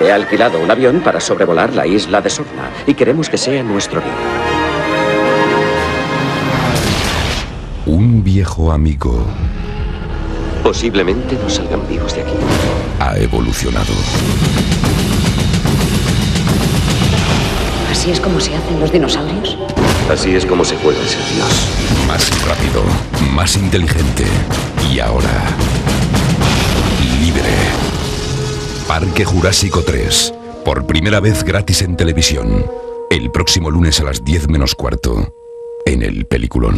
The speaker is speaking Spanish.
He alquilado un avión para sobrevolar la isla de Sorna y queremos que sea nuestro guía. Un viejo amigo Posiblemente no salgan vivos de aquí. ha evolucionado. ¿Así es como se hacen los dinosaurios? Así es como se juega ser Dios. Más rápido, más inteligente y ahora Parque Jurásico 3, por primera vez gratis en televisión. El próximo lunes a las 10 menos cuarto, en el peliculón.